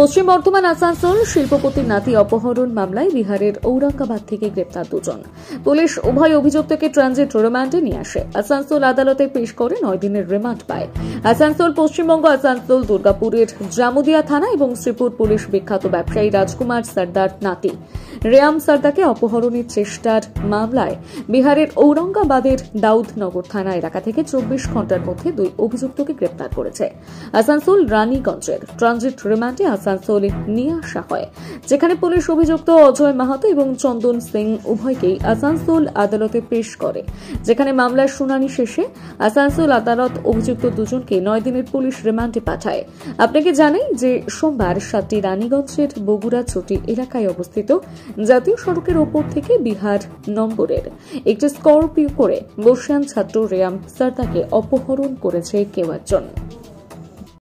পশ্চিম বর্ধমান, আসানসোল শিল্পপতির নাতি অপহরণ মামলায় বিহারের ঔরঙ্গাবাদ থেকে গ্রেপ্তার দুজন। পুলিশ উভয় অভিযুক্তকে ট্রানজিট রিমান্ডে নিয়ে আসে। আসানসোল আদালতে পেশ করে নয় দিনের রিমান্ড পায়। আসানসোল, পশ্চিমবঙ্গ, আসানসোল, দুর্গাপুরের জামুদিয়া থানা এবং শ্রীপুর পুলিশ বিখ্যাত ব্যবসায়ী রাজকুমার সর্দার নাতি। রেয়াম সর্দাকে অপহরণের চেষ্টার মামলায় বিহারের ঔরঙ্গাবাদের দাউদনগর থানা এলাকা থেকে চব্বিশ ঘণ্টার মধ্যে দুই অভিযুক্তকে গ্রেপ্তার করেছে। আসানসোল রানীগঞ্জের ট্রানজিট রিমান্ডে আসানসোলে নিয়ে আসা হয়, যেখানে পুলিশ অভিযুক্ত অজয় মাহাতো এবং চন্দন সিং উভয়কেই আসানসোল আদালতে পেশ করে, যেখানে মামলার শুনানি শেষে আসানসোল আদালত অভিযুক্ত দুজনকে নয় দিনের পুলিশ রিমান্ডে পাঠায়। আপনাকে জানাই যে সোমবার সাতটি রানীগঞ্জের বগুড়া চটি এলাকায় অবস্থিত জাতীয় সড়কের ওপর থেকে বিহার নম্বরের। একটি স্করপিও করে বসিয়ান ছাত্র রেয়াম সারদাকে অপহরণ করেছে কেউ একজন।